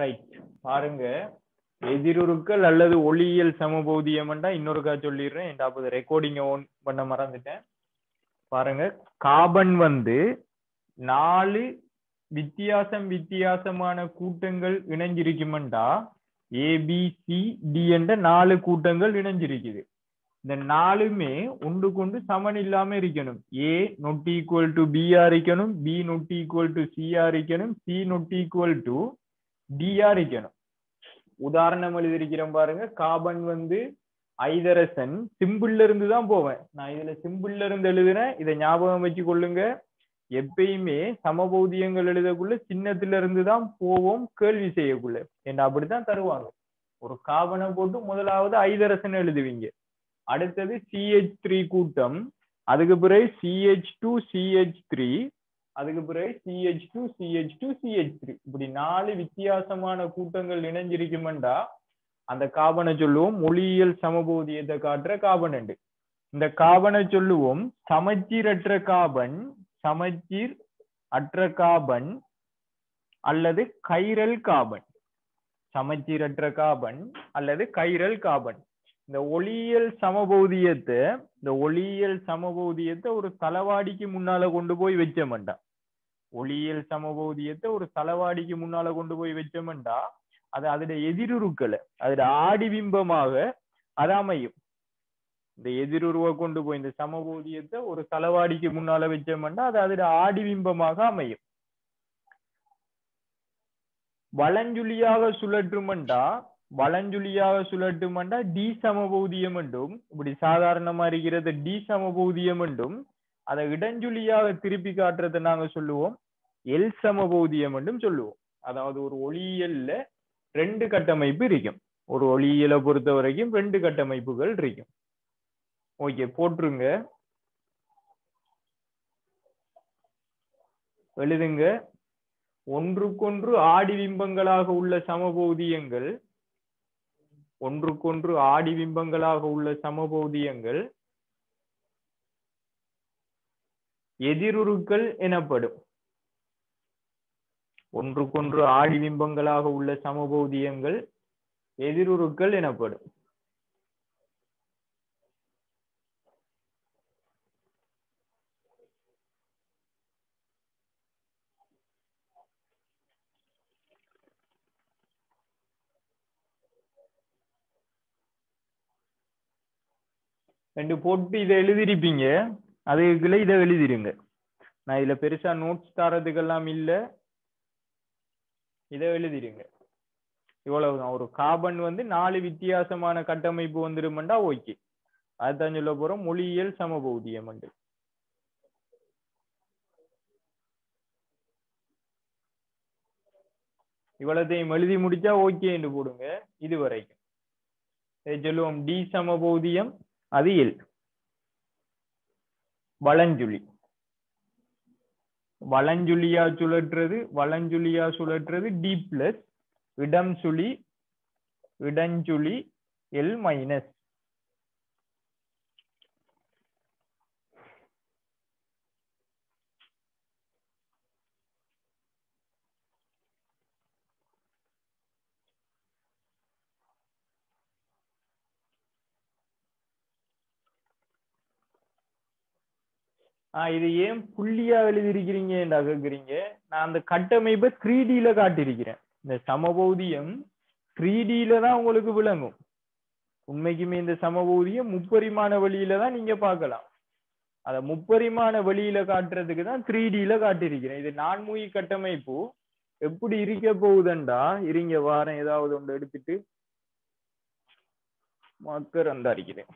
Right பாருங்க. எதிருருக்கள் அல்லது ஒளியியல் சமபௌதியம்டா இன்னொருக்கா சொல்லிடுறேன். என்டாப்பது ரெக்கார்டிங்கை ஓன் பண்ண மறந்துட்டேன். பாருங்க. காபன் வந்து நாலு வித்தியாசம் வித்தியாசமான கூட்டங்கள் இணைஞ்சிருக்குமெண்டா ஏபிசி டி என்ற நாலு கூட்டங்கள் இணைஞ்சிருக்குது. இந்த நாலுமே ஒன்று கொண்டு சமன் இல்லாம இருக்கணும். A not equal to PR இருக்கணும். பி நொட் ஈக்குவல் டு சிஆ இருக்கணும். சி நொட் ஈக்குவல் டு டிஆ இருக்கணும் உதாரணம் எழுதியிருக்கிறேன் பாருங்க. காபன் வந்து ஐதரசன். சிம்பிள்ல இருந்து தான் போவேன். நான் இதுல சிம்பிள்ல இருந்து எழுதுறேன். இதை ஞாபகம் வச்சு கொள்ளுங்க எப்பயுமே சமபௌதியங்கள் எழுதக்குள்ள சின்னத்துல இருந்து தான் போவோம் கேள்வி செய்யக்குள்ள. என்ன அப்படித்தான் தருவாங்க. ஒரு காபனை போட்டு முதலாவது ஐதரசன் எழுதுவீங்க. அடுத்தது சிஹெச் த்ரீ கூட்டம். அதுக்கு பிறகு சிஹெச் டூ சிஹெச் த்ரீ அதுக்கு பிறகு CH two CH two CH three இப்படி நாலு வித்தியாசமான கூட்டங்கள் இணைஞ்சிருக்குமெண்டா அந்த காபனை சொல்லுவோம். மொழியியல் சமபோதியத்தை காட்டுற காபன் காபனண்டு இந்த காபனை சொல்லுவோம் சமச்சீரற்ற காபன் சமச்சீர் அற்ற காபன் அல்லது கைரல் காபன். சமச்சீரற்ற காபன் அல்லது கைரல் காபன். இந்த ஒளியியல் சமபௌதியத்தை இந்த ஒளியியல் சமபௌதியத்தை ஒரு தளவாடிக்கு முன்னால கொண்டு போய் வச்சோம்டா ஒளியியல் சமபௌதியத்தை ஒரு தளவாடிக்கு முன்னால கொண்டு போய் வச்சோம்டா அது அதோட எதிருருக்களை அதோட ஆடிபிம்பமாக அது அமையும். இந்த எதிருருவை கொண்டு போய் இந்த சமபூதியத்தை ஒரு தளவாடிக்கு முன்னால வச்சோம்னா அது அதோட ஆடிபிம்பமாக அமையும். வளஞ்சுழியாக சுழற்றுமெண்டா வளஞ்சுழியாக சுழற்றுமெண்டா டி சமபூதியம் என்றும் இப்படி சாதாரணமா இருக்கிறது டி சமபூதியம் என்றும் அதை இடஞ்சுழியாக திருப்பி காட்டுறதை நாங்க சொல்லுவோம். எல் சமபூதியம் என்றும் சொல்லுவோம். அதாவது ஒரு ஒளியியல்ல ரெண்டு கட்டமைப்பு இருக்கும். ஒரு ஒளியியலை பொறுத்த வரைக்கும் ரெண்டு கட்டமைப்புகள் இருக்கும். ஓகே போட்டுருங்க எழுதுங்க. ஒன்றுக்கொன்று ஆடி பிம்பங்களாக உள்ள சமபௌதியங்கள் ஒன்றுக்கொன்று ஆடி பிம்பங்களாக உள்ள சமபௌதியங்கள் எதிருருக்கள் எனப்படும். ஒன்றுக்கொன்று ஆடி பிம்பங்களாக உள்ள சமபௌதியங்கள் எதிருருக்கள் எனப்படும். ரெண்டு போட்டு இதை எழுதிருப்பீங்க அதுக்குள்ள இதை எழுதிருங்க. நான் இதுல பெருசா நோட்ஸ் தரதுக்கெல்லாம் இல்ல. இதை எழுதிருங்க. இவ்வளவுதான். ஒரு கார்பன் வந்து நாலு வித்தியாசமான கட்டமைப்பு வந்துருமெண்டா ஓகே அதுதான் சொல்ல போறோம். மொழியியல் சமபௌதியம் உண்டு இவ்வளத்தையும் எழுதி முடிச்சா ஓகே என்று போடுங்க. இது வரைக்கும். சொல்லுவோம். டி சமபௌதியம் அது எல் வளஞ்சுழி வளஞ்சுழியா சுழற்றுறது வளஞ்சுழியா சுழற்றுறது டி பிளஸ் விடம் சுழி இடஞ்சுழி எல் மைனஸ் இது ஏன் புள்ளியா எழுதிருக்கிறீங்கடா கேக்குறீங்க? நான் அந்த கட்டமைப்பை த்ரீ டில காட்டியிருக்கிறேன். இந்த சமபௌதியம் த்ரீ டில தான் உங்களுக்கு விளங்கும். உண்மைக்குமே இந்த சமபௌதியம் முப்பரிமாண வழியில தான் நீங்க பார்க்கலாம். அத முப்பரிமாண வழியில காட்டுறதுக்கு தான் த்ரீ டில காட்டியிருக்கிறேன். இது நான்மூயி கட்டமைப்பு. எப்படி இருக்க போகுதுண்டா? இருங்க வாரம் ஏதாவது ஒன்று எடுத்துட்டு மக்கர் அந்த அடிக்கிறேன்.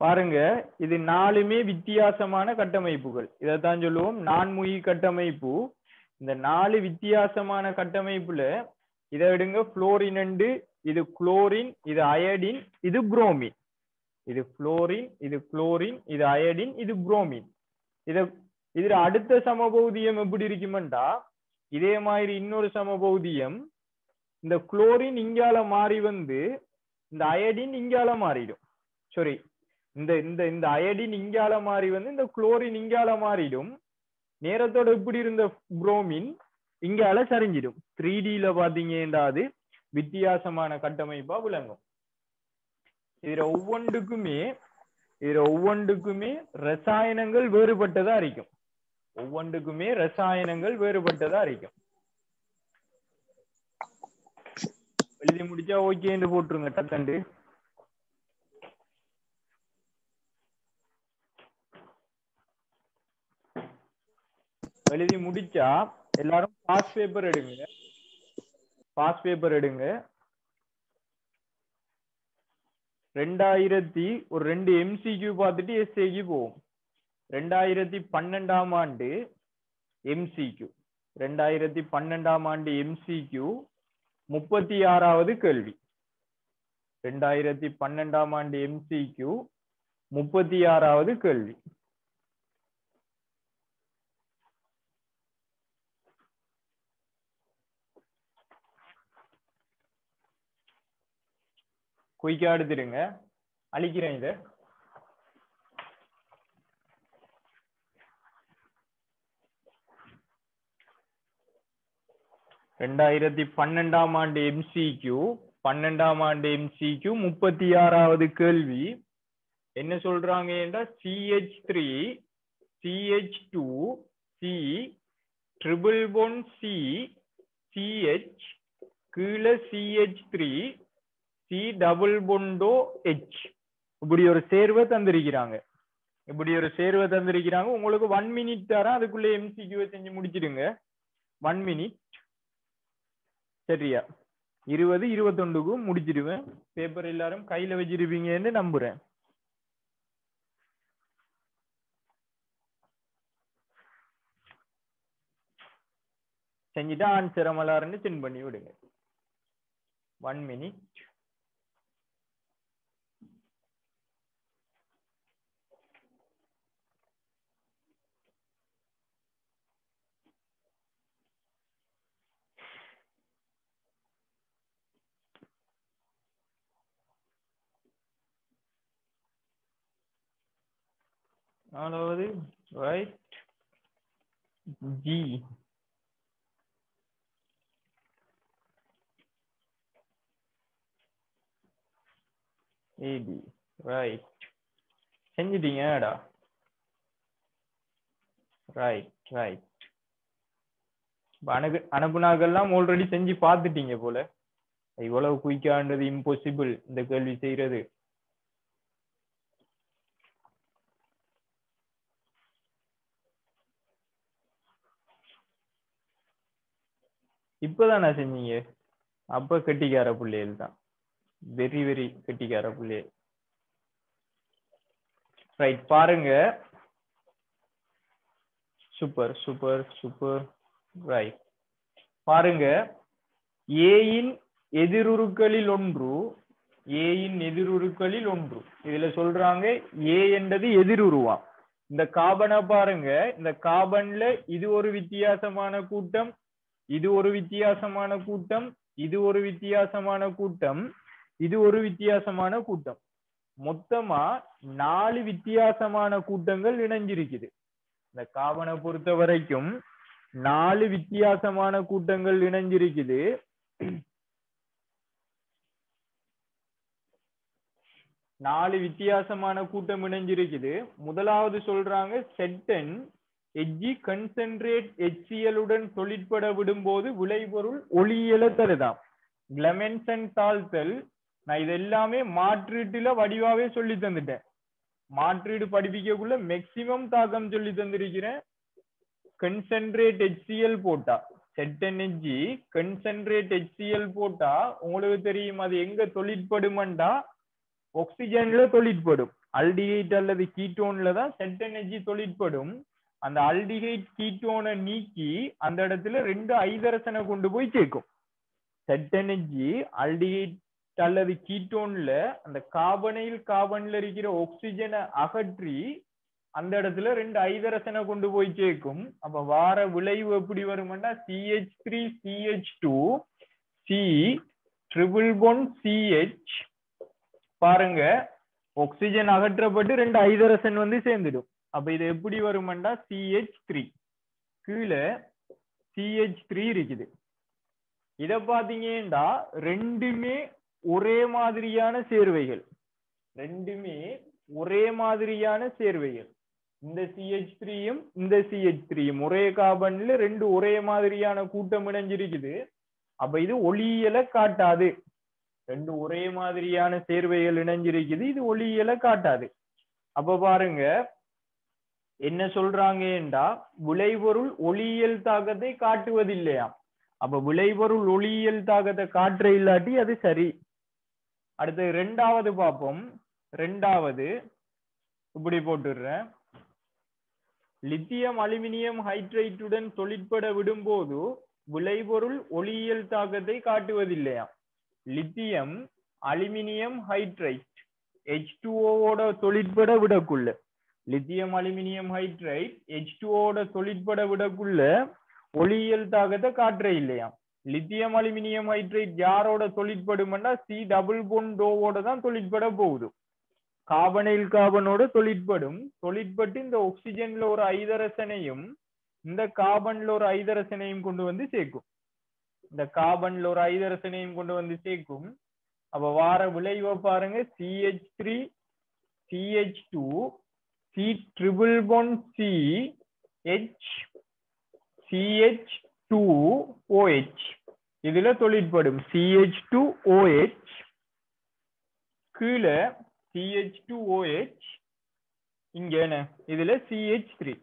பாருங்க இது நாலுமே வித்தியாசமான கட்டமைப்புகள். இதைத்தான் சொல்லுவோம் நான்முகி கட்டமைப்பு. இந்த நாலு வித்தியாசமான கட்டமைப்புல இதை விடுங்க புளோரின் அண்டு இது குளோரின் இது அயடின் இது புரோமின் இது புளோரின் இது குளோரின் இது அயடின் இது புரோமின் இத இதுல அடுத்த சமபௌதியம் எப்படி இருக்குமெண்டா இதே மாதிரி இன்னொரு சமபௌதியம் இந்த குளோரின் இங்கால மாறி வந்து இந்த அயடின் இங்கால மாறிடும். சரி இந்த இந்த இந்த அயடின் இங்கால மாறி வந்து இந்த குளோரின் இங்கால மாறிடும். நேரத்தோட இப்படி இருந்த புரோமின்? இங்கால சரிஞ்சிடும். த்ரீ டில பாத்தீங்கன்னா அது வித்தியாசமான கட்டமைப்பா விளங்கும். இதுல ஒவ்வொன்றுக்குமே இதுல ஒவ்வொன்றுக்குமே ரசாயனங்கள் வேறுபட்டதா இருக்கும். ஒவ்வொன்றுக்குமே ரசாயனங்கள் வேறுபட்டதா இருக்கும். எழுதி முடிச்சா ஓகேன்னு போட்டுருங்க. டக்கண்டு எழுதி முடிச்சா எல்லாரும் பாஸ் பேப்பர் எடுங்க. பாஸ் பேப்பர் எடுங்க. ரெண்டாயிரத்தி ஒரு ரெண்டு எம்சிக்யூ பார்த்துட்டு எஸ்ஏக்கு போவோம். ரெண்டாயிரத்தி பன்னெண்டாம் ஆண்டு எம்சிக்யூ ரெண்டாயிரத்தி பன்னெண்டாம் ஆண்டு எம்சிக்யூ முப்பத்தி ஆறாவது கேள்வி. ரெண்டாயிரத்தி பன்னெண்டாம் ஆண்டு எம்சிக்யூ முப்பத்தி ஆறாவது கேள்வி. குயிக்கா எடுத்துடுங்க அழிக்கிறேன் இதை. ரெண்டாயிரத்தி பன்னெண்டாம் ஆண்டு எம்சிக்யூ பன்னெண்டாம் ஆண்டு எம்சிக்யூ முப்பத்தி ஆறாவது கேள்வி. என்ன சொல்றாங்க என்றால் CH three CH two C triple one C CH கீழே சிஹெச் த்ரீ சி டபுள் பொண்டோ ஹெச் இப்படி ஒரு சேர்வை தந்திருக்கிறாங்க. இப்படி ஒரு சேர்வை தந்திருக்கிறாங்க. உங்களுக்கு ஒன் மினிட் தரேன். அதுக்குள்ள எம்சிக்யூ செஞ்சு முடிச்சிடுங்க. ஒன் மினிட் சரியா? இருபது இருபத்தொண்டுக்கும் முடிச்சிடுவேன். பேப்பர் எல்லாரும் கையில வச்சிருப்பீங்கன்னு நம்புறேன். செஞ்சுட்டு ஆன்சர் அமலாருன்னு சென்ட் பண்ணி விடுங்க. ஒன் மினிட் நாலாவது ரைட் ஜி ஏபி ரைட் செஞ்சிட்டீங்கடா ரைட் ரைட் அனுப்பு அனுப்புனாக்கெல்லாம் ஆல்ரெடி செஞ்சு பார்த்துட்டீங்க போல. இவ்வளவு குயிக்கான்றது இம்பாசிபிள் இந்த கேள்வி செய்யறது இப்பதானே செஞ்சீங்க. அப்ப கெட்டிக்கார பிள்ளைகள் தான். வெரி வெரி கெட்டிக்கார பிள்ளைகள். ரைட் பாருங்க. சூப்பர் சூப்பர் சூப்பர் ரைட் பாருங்க. ஏயின் எதிருருக்களில் ஒன்று ஏயின் எதிருருக்களில் ஒன்று. இதுல சொல்றாங்க ஏ என்றது எதிருருவாம் இந்த காபனை பாருங்க. இந்த காபன்ல இது ஒரு வித்தியாசமான கூட்டம் இது ஒரு வித்தியாசமான கூட்டம் இது ஒரு வித்தியாசமான கூட்டம் இது ஒரு வித்தியாசமான கூட்டம். மொத்தமா நாலு வித்தியாசமான கூட்டங்கள் இணைஞ்சிருக்குது. இந்த காவனை பொறுத்த வரைக்கும் நாலு வித்தியாசமான கூட்டங்கள் இணைஞ்சிருக்குது. நாலு வித்தியாசமான கூட்டம் இணைஞ்சிருக்குது. முதலாவது சொல்றாங்க செட்டன் எஜ்ஜி கன்சென்ட்ரேட் எச்சியலுடன் தொழிற்பட விடும்போது விளைபொருள் ஒளியல தருதாம். கிளமென்சன் தாழ்த்தல் நான் இது எல்லாமே மாற்றீட்டுல வடிவாவே சொல்லி தந்துட்டேன். மாற்றீடு படிப்பிக்கக்குள்ள மேக்சிமம் தாக்கம் சொல்லி தந்திருக்கிறேன். கன்சென்ட்ரேட் ஹெச்சிஎல் போட்டா செட்டன் எஜ்ஜி கன்சென்ட்ரேட் ஹெச்சிஎல் போட்டா உங்களுக்கு தெரியும் அது எங்க தொழிற்படுமண்டா? ஆக்சிஜன்ல தொழிற்படும். அல்டிஹைட் அல்லது கீட்டோன்ல தான் செட் எனர்ஜி தொழிற்படும். அந்த அல்டிஹைட் கீட்டோனை நீக்கி அந்த இடத்துல ரெண்டு ஐதரசனை கொண்டு போய் சேர்க்கும். செட் அல்டிஹைட் அல்லது கீட்டோன்ல அந்த கார்பனைல் கார்பன்ல இருக்கிற ஆக்சிஜனை அகற்றி அந்த இடத்துல ரெண்டு ஐதரசனை கொண்டு போய் சேர்க்கும். அப்ப வார விளைவு எப்படி வரும்னா CH three CH two C triple one CH பாருங்க ஆக்சிஜன் அகற்றப்பட்டு ரெண்டு ஐதரசன் வந்து சேர்ந்துடும். அப்ப இது எப்படி வருமெண்டா? சிஹெச் த்ரீ கீழே சிஹெச் த்ரீ இருக்குது. இத பாத்தீங்கன்னா ரெண்டுமே ஒரே மாதிரியான சேர்வைகள். ரெண்டுமே ஒரே மாதிரியான சேர்வைகள். இந்த சிஹெச் த்ரீயும் இந்த சிஹெச் த்ரீயும் ஒரே கார்பன்ல ரெண்டு ஒரே மாதிரியான கூட்டம் இணைஞ்சிருக்குது. அப்ப இது ஒளியியலை காட்டாது. ரெண்டு ஒரே மாதிரியான சேர்வைகள் இணைஞ்சிருக்குது. இது ஒளியியலை காட்டாது. அப்ப பாருங்க என்ன சொல்றாங்கன்றா விளைபொருள் ஒளியியல் தாக்கத்தை காட்டுவதில்லையா? அப்ப விளைபொருள் ஒளியியல் தாக்கத்தை காற்ற இல்லாட்டி அது சரி. அடுத்து ரெண்டாவது பார்ப்போம். ரெண்டாவது இப்படி போட்டுடுறேன். லித்தியம் அலுமினியம் ஹைட்ரைட்டுடன் தொழிற்பட விடும்போது விளைபொருள் ஒளியியல் தாக்கத்தை காட்டுவதில்லையா? லித்தியம் அலுமினியம் ஹைட்ரைட் ஹெச் ஓட தொழிற்பட விடக்குள்ள. லித்தியம் அலுமினியம் ஹைட்ரைட் ஹெச் தொழிற்பட விடக்குள்ள ஒளியியல் தாக்கத்தை காட்டுற இல்லையா லித்தியம் அலுமினியம் ஹைட்ரைட் யாரோட தொழிற்படும்னா சி டபுள் பொண்டோவோட தான் தொழிற்பட போகுது. கார்பனைல் கார்பனோட தொழிற்படும். தொழிற்பட்டு இந்த ஆக்சிஜன்ல ஒரு ஐதரசனையும் இந்த கார்பன்ல ஒரு ஐதரசனையும் கொண்டு வந்து சேர்க்கும். இந்த கார்பன்ல ஒரு ஐதரசனையும் கொண்டு வந்து சேர்க்கும். அப்ப வார விளைவை பாருங்க. CH three CH two C triple one C H CH two OH இதுல தொழிற்படும். சிஹெச் டூ ஓஹெச் கீழே சிஹெச் டூ OH இங்க என்ன? இதுல சிஹெச் த்ரீ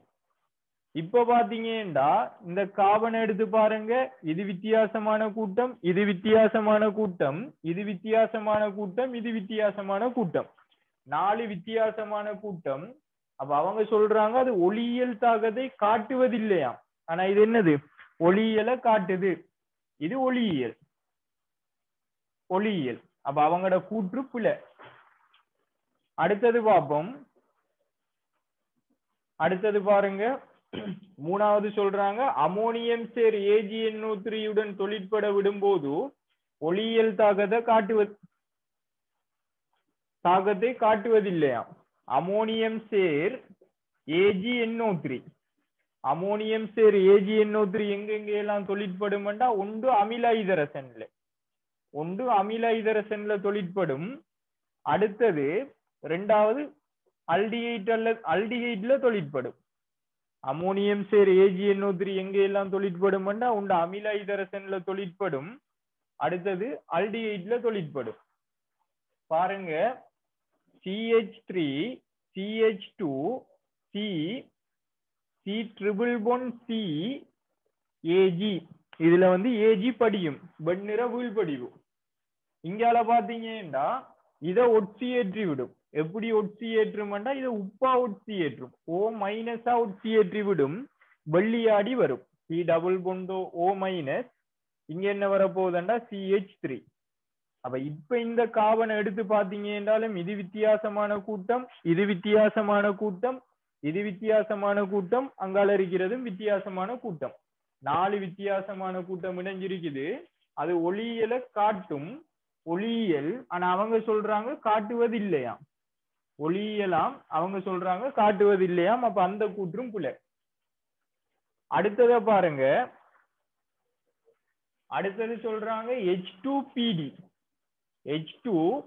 இப்ப பாத்தீங்கன்னா இந்த கார்பன் எடுத்து பாருங்க. இது வித்தியாசமான கூட்டம் இது வித்தியாசமான கூட்டம் இது வித்தியாசமான கூட்டம் இது வித்தியாசமான கூட்டம். நாலு வித்தியாசமான கூட்டம். அப்ப அவங்க சொல்றாங்க அது ஒளியியல் தாக்கத்தை காட்டுவதில்லையாம். ஆனா இது என்னது? ஒளியியலை காட்டுது. இது ஒளியியல். ஒளியியல். அப்ப அவங்களோட கூற்று பிழை அடுத்தது பார்ப்போம். அடுத்தது பாருங்க. மூணாவது சொல்றாங்க அமோனியம் சேர் ஏஜிஎன்ஓ த்ரீயுடன் தொழிற்பட விடும்போது ஒளியியல் தாக்கத்தை காட்டுவது தாக்கத்தை காட்டுவதில்லையாம். அமோனியம் சேர் ஏஜிஎன்ஓ த்ரீ. அமோனியம் சேர் ஏஜிஎன்ஓ த்ரீ எங்கெங்க எல்லாம் தொழிற்படும்டா ஒன்று அமில இதரசன்ல ஒன்று அமில ஐதரசன்ல தொழிற்படும். அடுத்தது ரெண்டாவது அல்டிஹைட் அல்லது அல்டிஹைட்ல தொழிற்படும். அமோனியம் சேர் ஏஜிஎன்ஓ த்ரீ எங்க எல்லாம் தொழிற்படும்டா உண்டு அமில ஐதரசன்ல தொழிற்படும். அடுத்தது அல்டிஹைட்ல தொழிற்படும். பாருங்க CH three CH two C C triple one C AG இதுல வந்து ஏஜி படியும். வெண்ணிற வீழ்படிவு இங்கால பாத்தீங்கன்னா இதை ஒட்சி ஏற்றி விடும் எப்படி ஒட்சி ஏற்றும்னா இதை உப்பா ஒட்சி ஏற்றும். ஓ மைனஸா ஒட்சி ஏற்றி விடும் வெள்ளியாடி வரும். சி டபுள் பொண்டோ ஓ மைனஸ் இங்க என்ன வரப்போகுதுண்டா? சிஹெச் த்ரீ அப்ப இப்ப இந்த காவனை எடுத்து பாத்தீங்க என்றாலும் இது வித்தியாசமான கூட்டம் இது வித்தியாசமான கூட்டம் இது வித்தியாசமான கூட்டம் அங்கால இருக்கிறதும் வித்தியாசமான கூட்டம். நாலு வித்தியாசமான கூட்டம் இணைஞ்சிருக்குது. அது ஒளியியலை காட்டும். ஒளியியல் ஆனா அவங்க சொல்றாங்க காட்டுவது இல்லையாம் ஒளியலாம் அவங்க சொல்றாங்க காட்டுவது இல்லையாம் அப்ப அந்த கூற்றும் புல. அடுத்தத பாருங்க. அடுத்தது சொல்றாங்க H two P D H two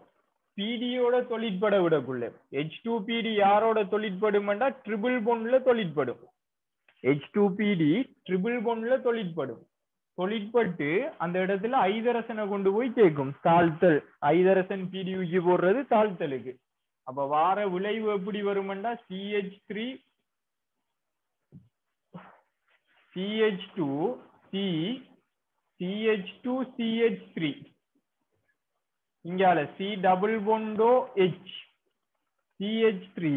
பிடியோட தொழிற்பட விடக்குள்ள. ஹெச் டூ பிடி யாரோட தொழிற்படும்னா ட்ரிபிள் பொண்ணுல தொழிற்படும். H two P D triple பொண்ணுல தொழிற்படும். தொழிற்பட்டு அந்த இடத்துல ஐதரசனை கொண்டு போய் சேர்க்கும் தாழ்த்தல். ஐதரசன் பிடியூக்கு போடுறது தாழ்த்தலுக்கு. அப்ப வார விளைவு எப்படி வருமெண்டா? CH three CH two C CH two CH three இங்கால சி டபுள் பொண்டோ ஹெச் சிஹெச் த்ரீ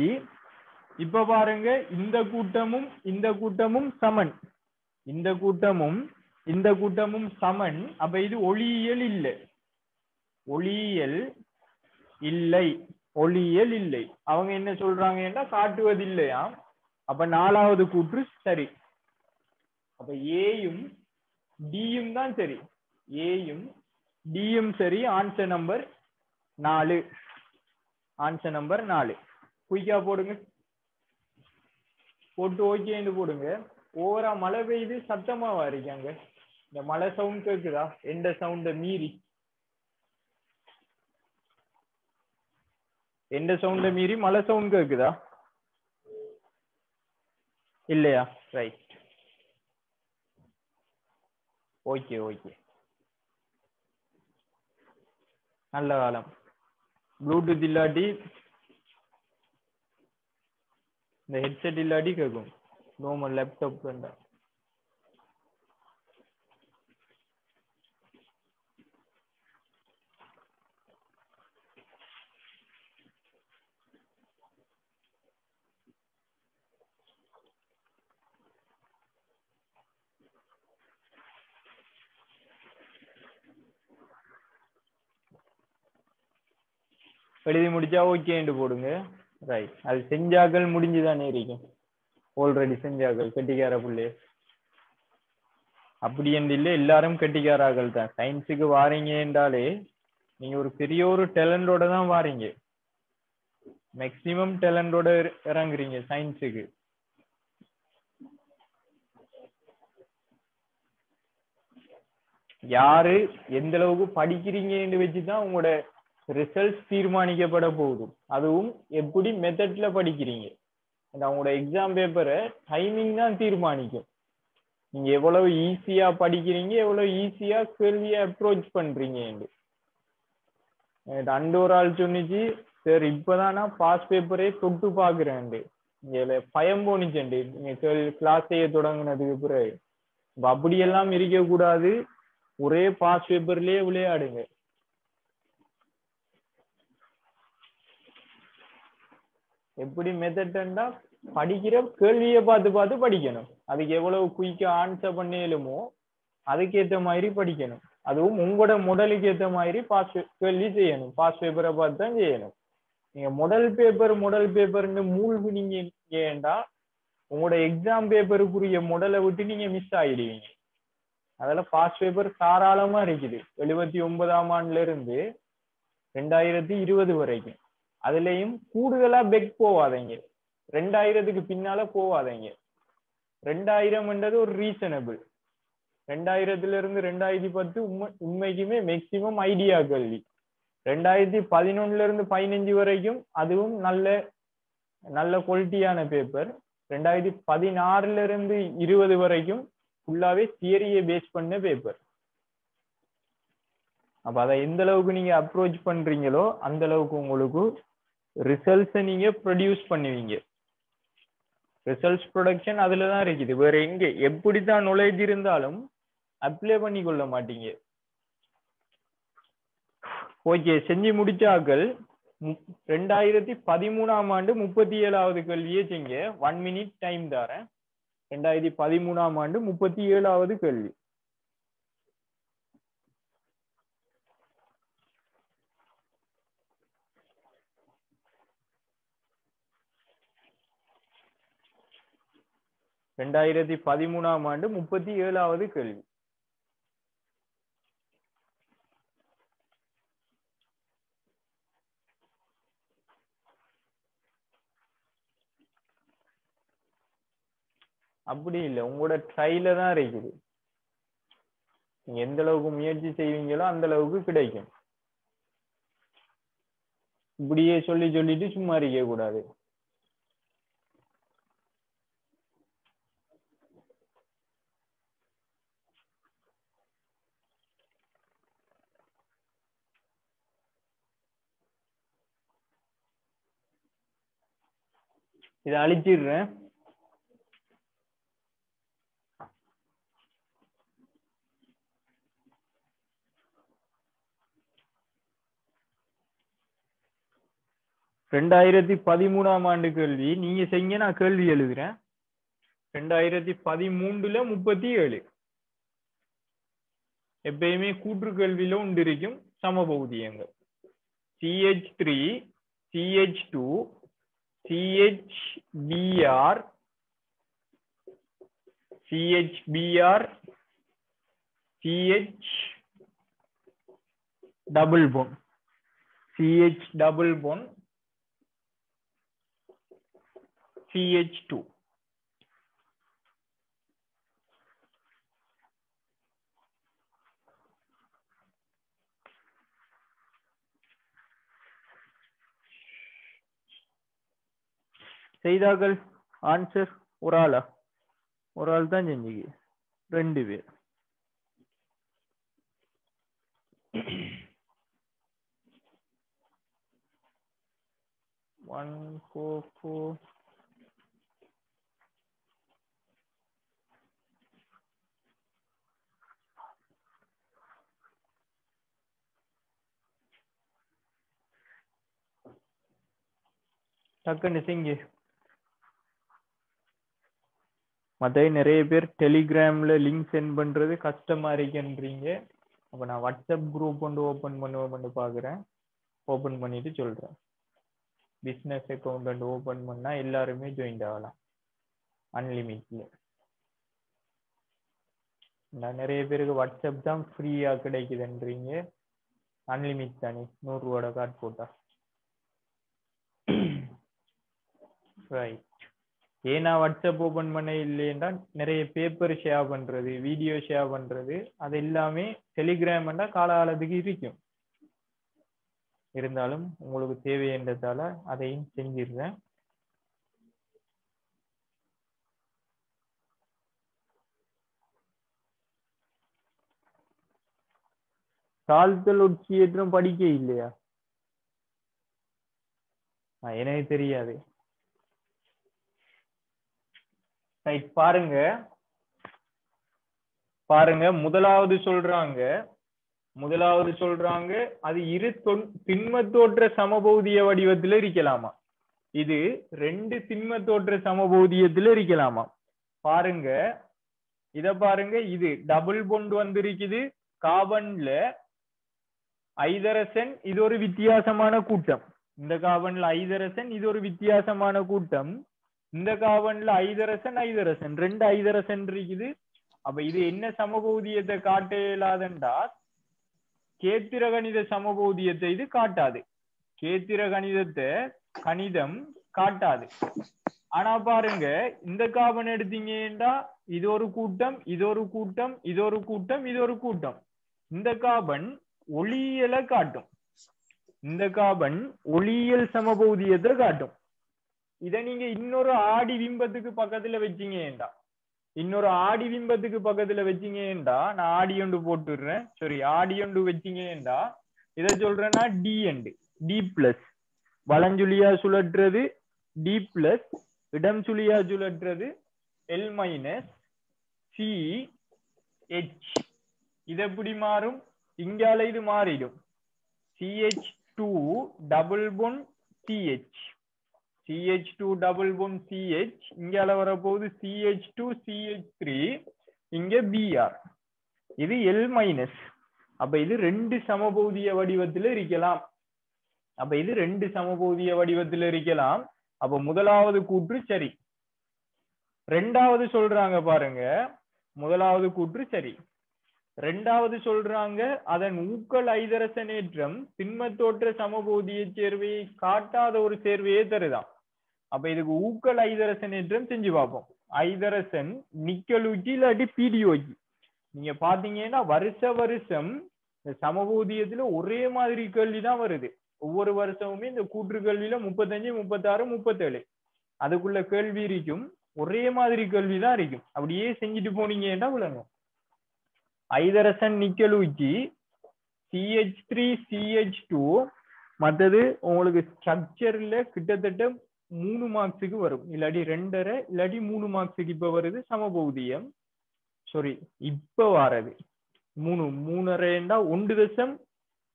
இப்ப பாருங்க இந்த கூட்டமும் இந்த கூட்டமும் சமன். இந்த கூட்டமும் இந்த கூட்டமும் சமன். அப்ப இது ஒளியியல் இல்லை. ஒளியியல் இல்லை. ஒளியியல் இல்லை. அவங்க என்ன சொல்றாங்கன்னா காட்டுவதில்லையா அப்ப நாலாவது கூற்று சரி. அப்ப ஏயும் டியும் தான் சரி. ஏயும் டியும் சரி ஆன்சர் நம்பர் நாலு. ஆன்சர் நம்பர் நாலு. குயிக்கா போடுங்க. போட்டு ஓகேன்னு போடுங்க. ஓவரா மழை பெய்யுது சத்தமா வாரிக்காங்க இந்த மழை சவுண்ட் கேக்குதா? எந்த சவுண்ட மீறி? எந்த சவுண்ட மீறி மழை சவுண்ட் கேக்குதா? இல்லையா? ரைட் ஓகே ஓகே நல்ல காலம். ப்ளூடூத் இல்லாட்டி இந்த ஹெட்செட் இல்லாட்டி கேட்கும் நார்மல் லேப்டாப் வேண்டாம் எழுதி முடிச்சா ஓகேண்டு போடுங்க. ரைட் அது செஞ்சாக்கள் முடிஞ்சுதானே இருக்கும். ஆல்ரெடி செஞ்சாக்கள் கெட்டிக்கார புள்ளே. அப்படி என்று இல்லை எல்லாரும் கெட்டிக்காராக்கள் தான். சயின்ஸுக்கு வாரீங்க என்றாலே நீங்க ஒரு பெரிய ஒரு டேலண்டோட தான் வாரீங்க. மேக்சிமம் டேலண்டோட இறங்குறீங்க சயின்ஸுக்கு யாரு எந்த அளவுக்கு படிக்கிறீங்கன்னு வச்சுதான் உங்களோட ரிசல்ட்ஸ் தீர்மானிக்கப்பட போகுது அதுவும் எப்படி மெத்தட்ல படிக்கிறீங்க? அந்த அவங்களோட எக்ஸாம் பேப்பரை டைமிங் தான் தீர்மானிக்கும். நீங்க எவ்வளவு ஈஸியா படிக்கிறீங்க எவ்வளவு ஈஸியா கேள்வியை அப்ரோச் பண்றீங்க அண்டு ஒரு ஆள் சொன்னிச்சு சார் இப்பதான் நான் பாஸ் பேப்பரே தொட்டு பாக்குறேன் இங்க பயம் போனிச்சேன் நீங்க கிளாஸ் செய்ய தொடங்கினதுக்கு பிறகு. அப்படியெல்லாம் இருக்க கூடாது ஒரே பாஸ் பேப்பர்லயே விளையாடுங்க. எப்படி மெத்தட்னா படிக்கிற கேள்வியை பார்த்து பார்த்து படிக்கணும். அதுக்கு எவ்வளவு குயிக்கா ஆன்சர் பண்ணலுமோ அதுக்கேற்ற மாதிரி படிக்கணும். அதுவும் உங்களோட முடலுக்கு ஏற்ற மாதிரி பாஸ் கேள்வி செய்யணும். பாஸ் பேப்பரை பார்த்து தான் செய்யணும். நீங்க முதல் பேப்பர் முதல் பேப்பர்னு மூழ்கு நீங்க ஏண்டா உங்களோட எக்ஸாம் பேப்பருக்குரிய முடலை விட்டு நீங்க மிஸ் ஆகிடுவீங்க அதில் பாஸ் பேப்பர் தாராளமா இருக்குது. எழுபத்தி ஒன்பதாம் ஆண்டுல இருந்து ரெண்டாயிரத்தி இருபது வரைக்கும். அதுலயும் கூடுதலா பெக் போவாதீங்க. ரெண்டாயிரத்துக்கு பின்னால போவாதீங்க. ரெண்டாயிரம்ன்றது ஒரு ரீசனபிள் ரெண்டாயிரத்துல இருந்து ரெண்டாயிரத்தி பத்து உண்மை உண்மைக்குமே மேக்சிமம் ஐடியா கல்வி ரெண்டாயிரத்தி பதினொன்னுல இருந்து பதினஞ்சு வரைக்கும் அதுவும் நல்ல நல்ல குவாலிட்டியான பேப்பர் ரெண்டாயிரத்தி பதினாறுல இருந்து இருபது வரைக்கும் ஃபுல்லாவே தியரியை பேஸ் பண்ண பேப்பர் அப்ப அதை எந்த அளவுக்கு நீங்க அப்ரோச் பண்றீங்களோ அந்த அளவுக்கு உங்களுக்கு ரிசல்ட்ஸை நீங்கள் ப்ரொடியூஸ் பண்ணுவீங்க. ரிசல்ட்ஸ் ப்ரொடக்ஷன் அதில் தான் இருக்குது. வேற எங்கே? எப்படி தான் நுழைஞ்சு இருந்தாலும் அப்ளை பண்ணி கொள்ள மாட்டீங்க. ஓகே செஞ்சு முடிச்சாக்கள் ரெண்டாயிரத்தி பதிமூணாம் ஆண்டு முப்பத்தி ஏழாவது கேள்வியே செய்ங்க ஒன் மினிட் டைம் தரேன். ரெண்டாயிரத்தி பதிமூணாம் ஆண்டு முப்பத்தி ஏழாவது கேள்வி. ரெண்டாயிரத்தி பதிமூணாம் ஆண்டு முப்பத்தி ஏழாவது கேள்வி. அப்படி இல்லை. உங்களோட ட்ரைல தான் இருக்குது. நீங்க எந்த அளவுக்கு முயற்சி செய்வீங்களோ அந்த அளவுக்கு கிடைக்கும். இப்படியே சொல்லி சொல்லிட்டு சும்மா இருக்க இதை அழிச்சிடுறேன். ரெண்டாயிரத்தி பதிமூணாம் ஆண்டு கேள்வி. நீங்க செய்ய நான் கேள்வி எழுதுறேன். ரெண்டாயிரத்தி பதிமூன்றுல முப்பத்தி ஏழு. எப்பயுமே கூற்று கேள்வியில உண்டு இருக்கும் சமபகுதியங்கள் CH three CH two CHBR CHBR CH double bond CH double bond CH2 செய்தார்கள்? ஆன்சர் ஒரு ஆளா? ஒரு ஆள் தான் செஞ்சீங்க ரெண்டு பேர். ஒன் ஃபோர் ஃபோர் டக்குன்னு செஞ்சு மற்ற நிறைய பேர் டெலிகிராம்ல லிங்க் சென்ட் பண்ணுறது கஷ்டமாக இருக்குன்றீங்க அப்போ நான் வாட்ஸ்அப் குரூப் கொண்டு ஓபன் பண்ணுவோம்னு பார்க்குறேன். ஓப்பன் பண்ணிட்டு சொல்கிறேன் பிஸ்னஸ் அக்கௌண்ட் ஓப்பன் பண்ணால் எல்லாருமே ஜாயின் ஆகலாம். அன்லிமிட்ல நான் நிறைய பேருக்கு வாட்ஸ்அப் தான் ஃப்ரீயாக கிடைக்குதுன்றீங்க. அன்லிமிட் தானே. நூறுரூவோட கார்டு போட்டா. ரைட் ஏன்னா வாட்ஸ்அப் ஓபன் பண்ண இல்லைன்னா நிறைய பேப்பர் ஷேர் பண்றது வீடியோ ஷேர் பண்றது அது எல்லாமே டெலிகிராம்னா காலகாலத்துக்கு இருக்கும். இருந்தாலும் உங்களுக்கு தேவைன்றதால அதையும் செஞ்சிடுறேன். தாழ்த்தல் உச்சியேற்றம் படிக்க இல்லையா? எனக்கு தெரியாது. ரைட் பாருங்க. பாருங்க. முதலாவது சொல்றாங்க. முதலாவது சொல்றாங்க. அது இரு தொன் திண்ம தோற்ற சமபௌதிய வடிவத்துல இருக்கலாமா. இது ரெண்டு திண்ம தோற்ற சமபௌதியத்துல இருக்கலாமா. பாருங்க. இத பாருங்க. இது டபுள் பொண்ட் வந்திருக்குது. காபன்ல ஐதரசன் இது ஒரு வித்தியாசமான கூட்டம். இந்த காபன்ல ஐதரசன் இது ஒரு வித்தியாசமான கூட்டம். இந்த கார்பன்ல ஐதரசன் ஐதரசன். ரெண்டு ஐதரசன் இருக்குது. அப்ப இது என்ன சமபௌதியத்தை காட்ட இயலாதண்டா கேத்திர கணித சமபௌதியத்தை இது காட்டாது. கேத்திர கணிதத்தை கணிதம் காட்டாது. ஆனா பாருங்க இந்த கார்பன் எடுத்தீங்கன்னா இது ஒரு கூட்டம் இது ஒரு கூட்டம் இது ஒரு கூட்டம் இது ஒரு கூட்டம். இந்த கார்பன் ஒளியல காட்டும். இந்த கார்பன் ஒளியியல் சமபூதியத்தை காட்டும். இத நீங்க இன்னொரு ஆடி பிம்பத்துக்கு பக்கத்துல வச்சீங்கடா இன்னொரு ஆடி பிம்பத்துக்கு பக்கத்துல வச்சீங்கடா நான் ஆடி ஒன்று போட்டுடுறேன். சரி ஆடி ஒன்று வச்சீங்கடா இத சொல்றேன்னா டி எண்டு டி பிளஸ் வலஞ்சுழியா சுழற்றுறது டி பிளஸ் இடம் சுழியா சுழற்றுறது எல் மைனஸ் சி ஹெச் இது எப்படி மாறும்? இங்கால இது மாறிடும். CH two double one CH CH two double one CH இங்கால வரப்போகுது சிஹெச் டூ சிஹெச் த்ரீ இங்க பிஆர் இது எல் மைனஸ் அப்ப இது ரெண்டு சமபௌதிய வடிவத்துல இருக்கலாம். அப்ப இது ரெண்டு சமபௌதிய வடிவத்துல இருக்கலாம். அப்ப முதலாவது கூற்று சரி. ரெண்டாவது சொல்றாங்க பாருங்க. முதலாவது கூற்று சரி. ரெண்டாவது சொல்றாங்க அதன் ஊக்கல் ஐதரசனேற்றம் திண்ம தோற்ற சமபோதிய சேர்வையை காட்டாத ஒரு சேர்வையே தருதான் அப்ப இதுக்கு ஊக்கல் ஐதரசன் என்றும் செஞ்சு பார்ப்போம். ஐதரசன் நிக்கலூஜி இல்லாட்டி பிடிஓஜி நீங்க பாத்தீங்கன்னா வருஷ வருஷம் இந்த சமபூதியத்துல ஒரே மாதிரி கேள்வி தான் வருது. ஒவ்வொரு வருஷமுமே இந்த கூற்று கேள்வியில முப்பத்தஞ்சு முப்பத்தாறு முப்பத்தேழு. அதுக்குள்ள கேள்வி இருக்கும். ஒரே மாதிரி கேள்வி தான் இருக்கும். அப்படியே செஞ்சுட்டு போனீங்கன்னா விளங்கும்? ஐதரசன் நிக்கலூச்சி சிஹெச் த்ரீ சிஹெச் டூ மற்றது உங்களுக்கு ஸ்ட்ரக்சர்ல கிட்டத்தட்ட மூணு மார்க்ஸுக்கு வரும். இல்லாட்டி ரெண்டரை இல்லாட்டி மூணு மார்க்ஸுக்கு இப்ப வருது சமபௌதியம். சாரி இப்ப வாரது. மூணு மூணரைண்டா ஒன்று தசம்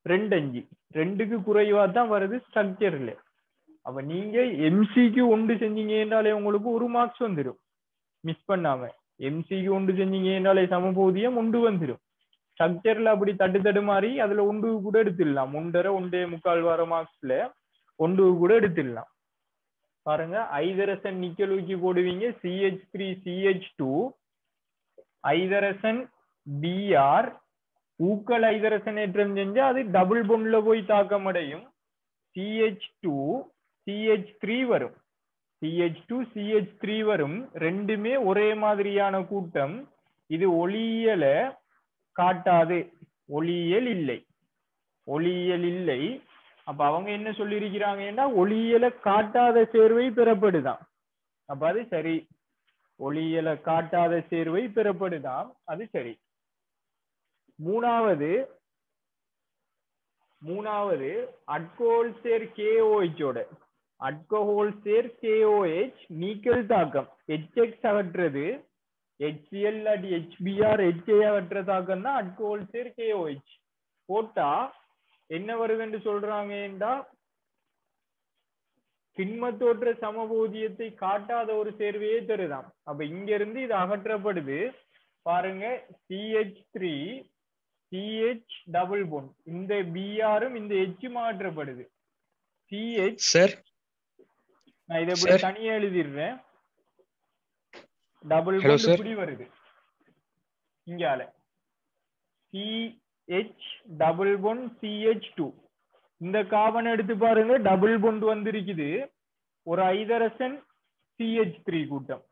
ரெண்டு அஞ்சு. ரெண்டுக்கு குறைவா தான் வருது ஸ்ட்ரக்சர்ல அப்ப நீங்க எம்சிக்கு ஒன்று செஞ்சீங்கன்னாலே உங்களுக்கு ஒரு மார்க்ஸ் வந்துடும் மிஸ் பண்ணாம. எம்சிக்கு ஒன்று செஞ்சீங்க என்றாலே சமபோதியம் ஒன்று வந்துடும் ஸ்ட்ரக்சர்ல அப்படி தட்டு தடு மாறி அதுல ஒன்று கூட எடுத்துடலாம். ஒன்றரை ஒன்றே முக்கால் வார மார்க்ஸ்ல ஒன்று கூட எடுத்துடலாம். பாருங்க ஐதரசன் நிக்கல் ஊக்கி போடுவீங்க சிஹெச் த்ரீ சிஹெச் டூ ஐதரசன் பிஆர் ஊக்கல் ஐதரசன் ஏற்றம் செஞ்சா அது டபுள் பொண்ட்ல போய் தாக்கம் அடையும் சிஹெச் டூ சிஹெச் த்ரீ வரும். சிஹெச் டூ சிஹெச் த்ரீ வரும். ரெண்டுமே ஒரே மாதிரியான கூட்டம். இது ஒளியியலை காட்டாது. ஒளியியல் இல்லை. ஒளியியல் இல்லை. அப்ப அவங்க என்ன சொல்லியிருக்கிறாங்கன்னா ஒளியல காட்டாத சேர்வை பெறப்படுதான் அப்ப அது சரி. ஒளியல காட்டாத சேர்வை பெறப்படுதான் அது சரி. மூணாவது மூணாவது அட்கோல் சேர் கேஓஹெச்சோட அட்கோஹோல் சேர் கேஓஹெச் நீக்கல் தாக்கம். ஹெச்எக்ஸ் அகற்றுறது ஹெச்சிஎல் அடி ஹெச்பிஆர் ஹெச்ஏ அகற்ற தாக்கம் தான் அட்கோல் சேர் கேஓஹெச். போட்டா என்ன வருதுன்னு சொல்றாங்கடா திண்ம தோற்ற சமபூதியத்தை காட்டாத ஒரு சேர்வையே தருதாம். அப்ப இங்க இருந்து இது அகற்றப்படுது. பாருங்க சிஹெச் த்ரீ சிஹெச் டபுள் பொன் இந்த பிஆரும் இந்த ஹெச்சும் அகற்றப்படுது சிஹெச் சார் நான் இதை இப்படி. தனியா எழுதிடுறேன். டபுள். இப்படி வருது. இங்கால. H double one CH two இந்த கார்பன் எடுத்து பாருங்க டபுள் பொண்டு வந்திருக்குது. ஒரு ஐதரசன் சிஹெச் த்ரீ கூட்டம்.